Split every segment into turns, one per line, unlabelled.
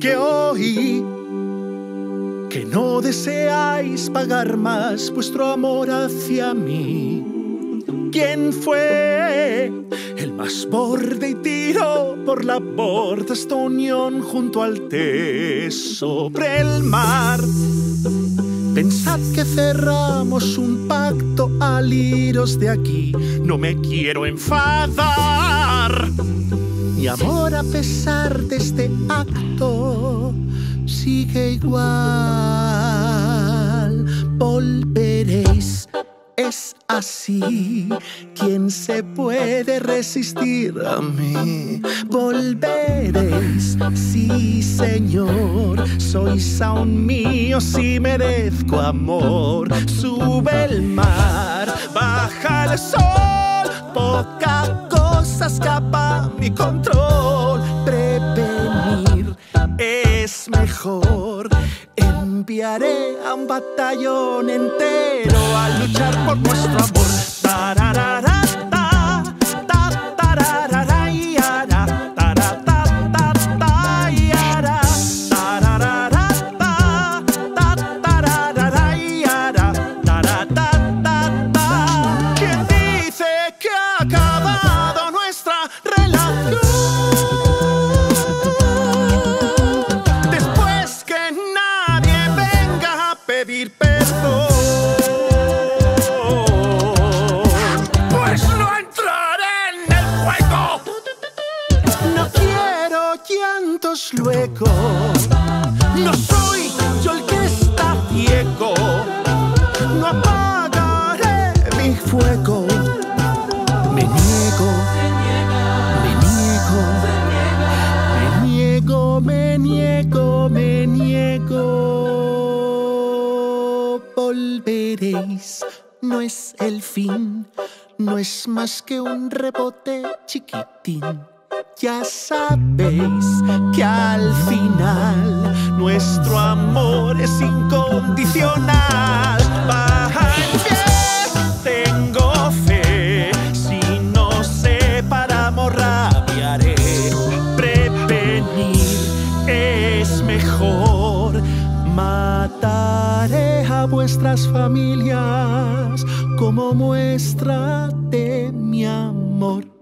Que oí que no deseáis pagar más vuestro amor hacia mí. ¿Quién fue el más borde y tiro por la borda esta unión junto al té sobre el mar? Pensad que cerramos un pacto al iros de aquí. No me quiero enfadar. Mi amor, a pesar de este acto, sigue igual. Volveréis. Es así, ¿quién se puede resistir a mí? Volveréis, sí señor, sois aún mío si merezco amor. Sube el mar, baja el sol, poca cosa escapa mi control. Prevenir es mejor. Enviaré a un batallón entero luchar por nuestro amor. ¿Quién dice que ha acabado nuestra relación? Pedir perdón. Llantos luego. No soy yo el que está ciego. No apagaré mi fuego. Me niego, me niego, me niego, me niego, me niego. Volveréis, no es el fin, no es más que un rebote chiquitín. Ya sabéis que al final nuestro amor es incondicional. Baja el pie, tengo fe. Si nos separamos, rabiaré. Prevenir es mejor. Mataré a vuestras familias como muestra de mi amor.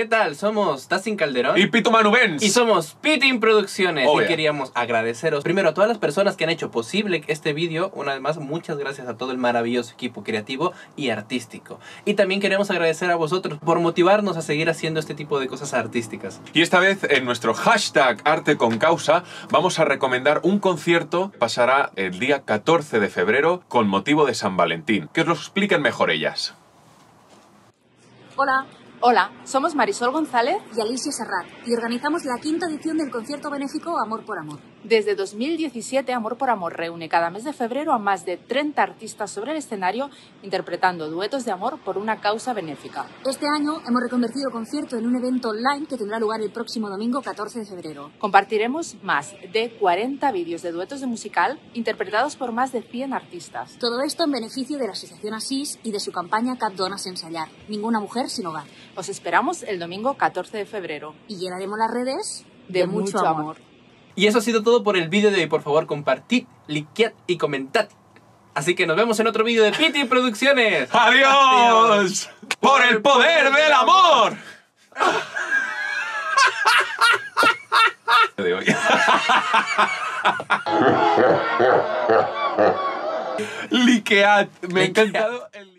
¿Qué tal? Somos Tassin Calderón.
Y Pito Manubens.
Y somos Pitin Producciones
Oh,
y queríamos agradeceros primero a todas las personas que han hecho posible este vídeo. Una vez más, muchas gracias a todo el maravilloso equipo creativo y artístico. Y también queremos agradecer a vosotros por motivarnos a seguir haciendo este tipo de cosas artísticas.
Y esta vez en nuestro hashtag Arte con Causa vamos a recomendar un concierto que pasará el día 14 de febrero con motivo de San Valentín. Que os lo expliquen mejor ellas.
Hola,
Hola, somos Marisol González.
y Alicia Serrat y organizamos la quinta edición del concierto benéfico Amor por Amor.
Desde 2017, Amor por Amor reúne cada mes de febrero a más de 30 artistas sobre el escenario interpretando duetos de amor por una causa benéfica.
Este año hemos reconvertido el concierto en un evento online que tendrá lugar el próximo domingo 14 de febrero.
Compartiremos más de 40 vídeos de duetos de musical interpretados por más de 100 artistas.
Todo esto en beneficio de la Asociación Asís y de su campaña Cap Donas Ensayar, Ninguna Mujer sin Hogar.
Os esperamos el domingo 14 de febrero.
Y llenaremos las redes
De, mucho, amor.
Y eso ha sido todo por el vídeo de hoy. Por favor, compartid, likead y comentad. Así que nos vemos en otro vídeo de Pitin Producciones.
¡Adiós! ¡Por el poder del amor! De hoy. Liquead. Me ha encantado el...